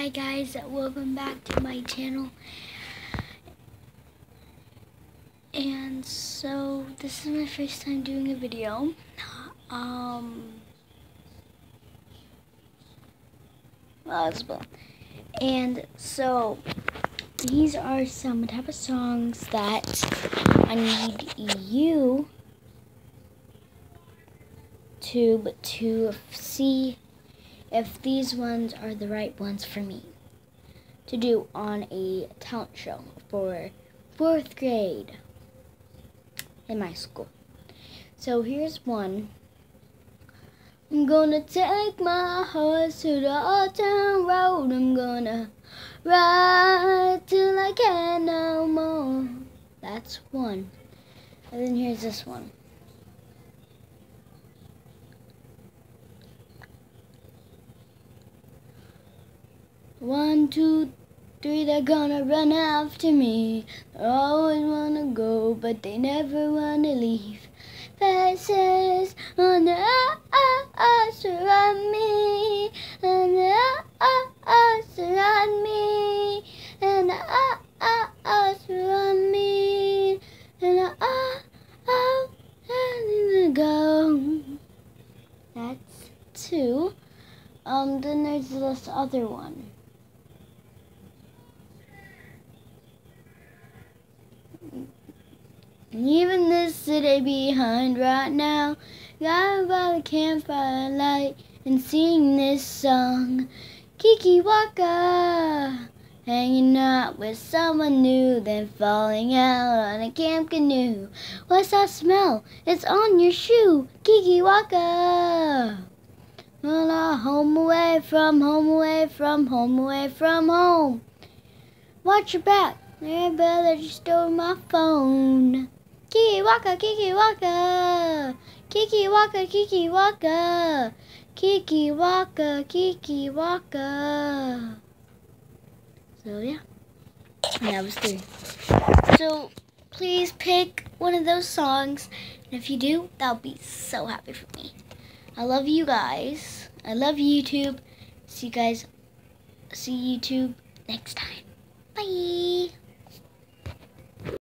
Hi guys, welcome back to my channel. And so this is my first time doing a video. Um it's. And so these are some type of songs that I need you to to see if these ones are the right ones for me to do on a talent show for fourth grade in my school. So here's one. I'm gonna take my horse to the old town road. I'm gonna ride till I can't no more. That's one. And then here's this one. One, two, three, they're gonna run after me. They always wanna go, but they never wanna leave. Faces on the eyes around me, and the eyes around me, and the eyes around me, and the eyes around go. That's two. Um, then there's this other one. Leaving this city behind right now, got by the campfire light and sing this song. Kikiwaka, hanging out with someone new, then falling out on a camp canoe. What's that smell? It's on your shoe, Kikiwaka. Well, home away from home, away from home, away from home. Watch your back. Brother just stole my phone. Waka, Kikiwaka. Kiki Waka, Kikiwaka. Kiki Waka, Kikiwaka. So, yeah. And that was three. So, please pick one of those songs. And if you do, that would be so happy for me. I love you guys. I love YouTube. See you guys. See YouTube next time.